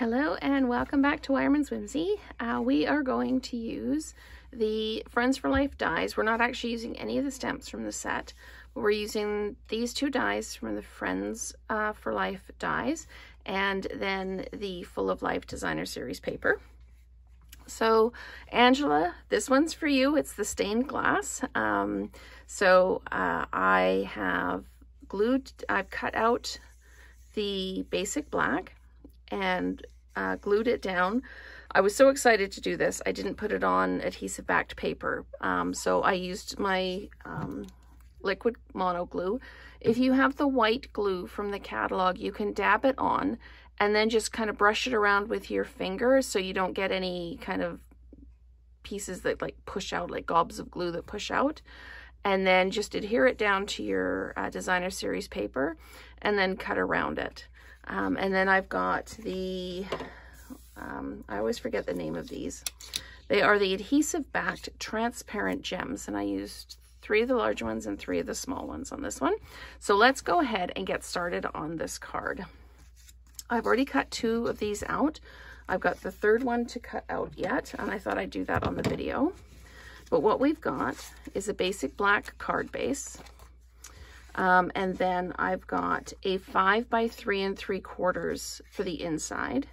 Hello and welcome back to Weyermann's Whimsey. Uh, we are going to use the Friends for Life dies. We're not actually using any of the stamps from the set, we're using these two dies from the Friends uh, for Life dies and then the Full of Life Designer Series paper. So Angela, this one's for you. It's the stained glass. Um, so uh, I have glued, I've cut out the basic black and uh, glued it down. I was so excited to do this. I didn't put it on adhesive backed paper. Um, so I used my um, liquid mono glue. If you have the white glue from the catalog, you can dab it on and then just kind of brush it around with your fingers so you don't get any kind of pieces that like push out, like gobs of glue that push out. And then just adhere it down to your uh, designer series paper and then cut around it. Um, and then I've got the, um, I always forget the name of these. They are the adhesive backed transparent gems. And I used three of the large ones and three of the small ones on this one. So let's go ahead and get started on this card. I've already cut two of these out. I've got the third one to cut out yet, and I thought I'd do that on the video. But what we've got is a basic black card base. Um, and then I've got a five by three and three quarters for the inside.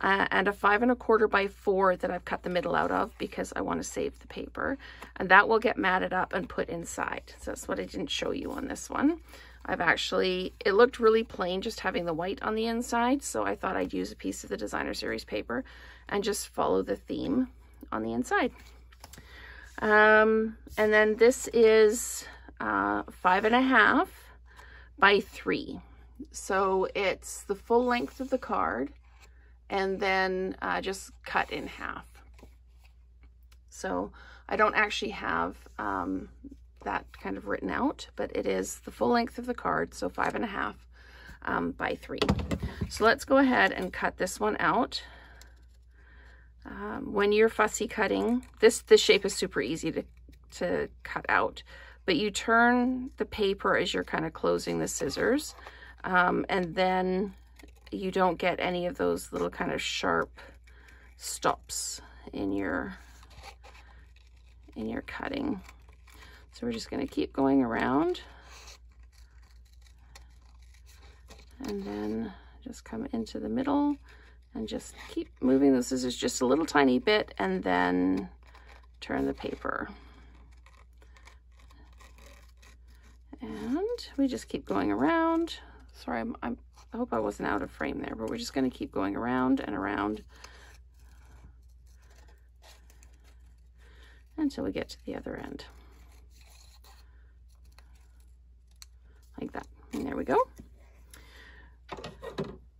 Uh, and a five and a quarter by four that I've cut the middle out of because I want to save the paper. And that will get matted up and put inside. So that's what I didn't show you on this one. I've actually, it looked really plain just having the white on the inside. So I thought I'd use a piece of the designer series paper and just follow the theme on the inside. Um, and then this is uh, five and a half by three. So it's the full length of the card and then uh, just cut in half. So I don't actually have um, that kind of written out, but it is the full length of the card, so five and a half um, by three. So let's go ahead and cut this one out. Um, when you're fussy cutting, this, this shape is super easy to, to cut out but you turn the paper as you're kind of closing the scissors um, and then you don't get any of those little kind of sharp stops in your in your cutting. So we're just going to keep going around and then just come into the middle and just keep moving the scissors just a little tiny bit and then turn the paper. And we just keep going around. Sorry, I'm, I'm, i hope I wasn't out of frame there, but we're just going to keep going around and around until we get to the other end. Like that. And there we go.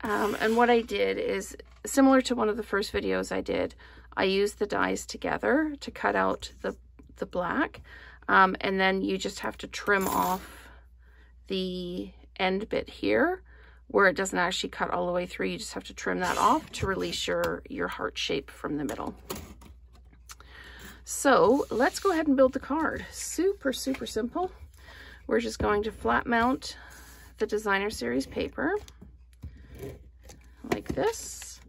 Um, and what I did is similar to one of the first videos I did, I used the dies together to cut out the, the black. Um, and then you just have to trim off the end bit here where it doesn't actually cut all the way through. You just have to trim that off to release your, your heart shape from the middle. So let's go ahead and build the card. Super, super simple. We're just going to flat mount the designer series paper like this.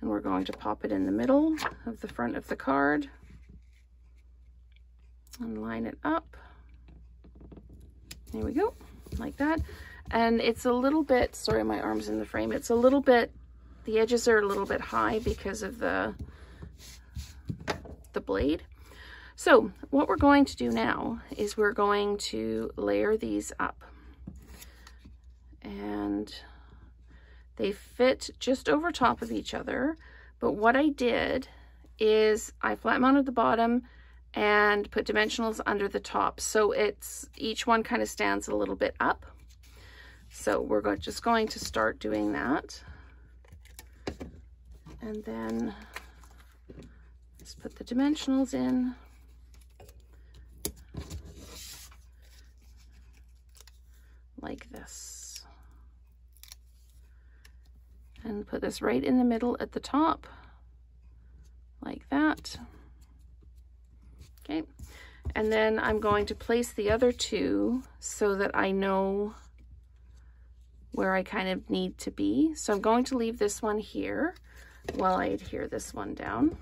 And we're going to pop it in the middle of the front of the card and line it up. There we go, like that. And it's a little bit, sorry, my arm's in the frame. It's a little bit, the edges are a little bit high because of the, the blade. So what we're going to do now is we're going to layer these up. And they fit just over top of each other. But what I did is I flat mounted the bottom and put dimensionals under the top. So it's each one kind of stands a little bit up. So we're just going to start doing that. And then just put the dimensionals in. Like this. And put this right in the middle at the top, like that. Okay, and then I'm going to place the other two so that I know where I kind of need to be. So I'm going to leave this one here while I adhere this one down.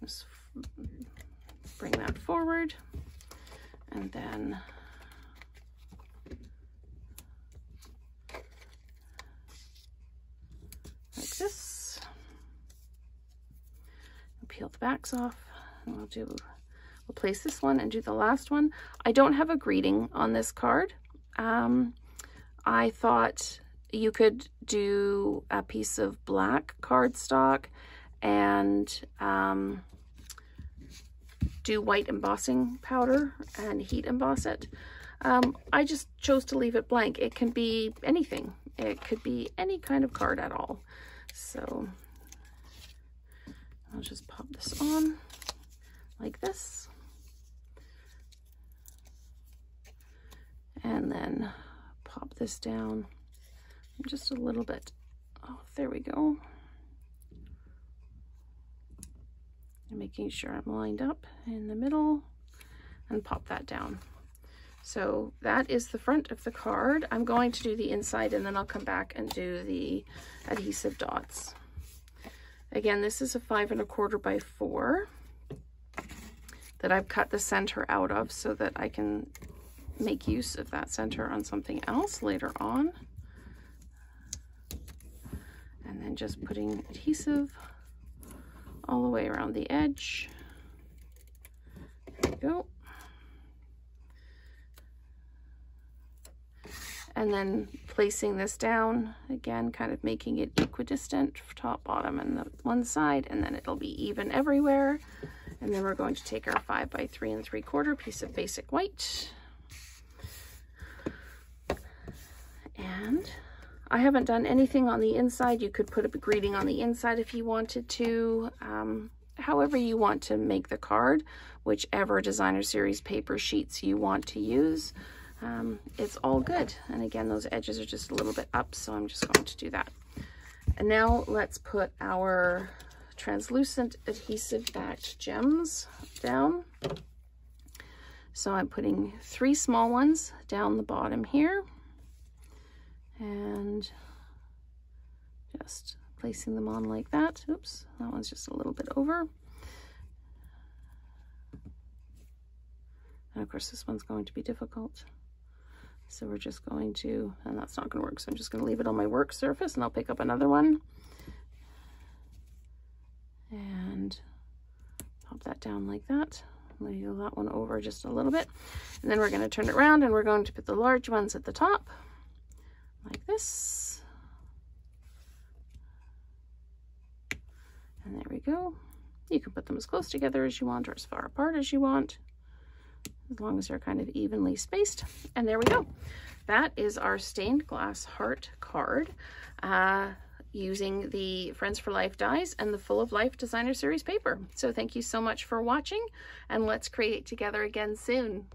Just bring that forward and then like this. Peel the backs off and we'll do we'll place this one and do the last one. I don't have a greeting on this card. Um, I thought you could do a piece of black cardstock and um, do white embossing powder and heat emboss it. Um, I just chose to leave it blank. It can be anything. It could be any kind of card at all. So I'll just pop this on like this. And then pop this down just a little bit. Oh, there we go. And making sure I'm lined up in the middle and pop that down. So that is the front of the card. I'm going to do the inside and then I'll come back and do the adhesive dots. Again, this is a five and a quarter by four that I've cut the center out of so that I can make use of that center on something else later on. And then just putting adhesive all the way around the edge. There we go. And then placing this down, again, kind of making it equidistant, top, bottom, and the one side, and then it'll be even everywhere. And then we're going to take our five by three and three quarter piece of basic white. And I haven't done anything on the inside. You could put a greeting on the inside if you wanted to. Um, however you want to make the card, whichever designer series paper sheets you want to use. Um, it's all good. And again, those edges are just a little bit up, so I'm just going to do that. And now let's put our translucent adhesive backed gems down. So I'm putting three small ones down the bottom here and just placing them on like that. Oops, that one's just a little bit over. And of course this one's going to be difficult. So we're just going to, and that's not going to work, so I'm just going to leave it on my work surface and I'll pick up another one. And pop that down like that. Lay that one over just a little bit. And then we're going to turn it around and we're going to put the large ones at the top like this. And there we go. You can put them as close together as you want or as far apart as you want, as long as they're kind of evenly spaced. And there we go. That is our stained glass heart card uh, using the Friends for Life dies and the Full of Life Designer Series paper. So thank you so much for watching and let's create together again soon.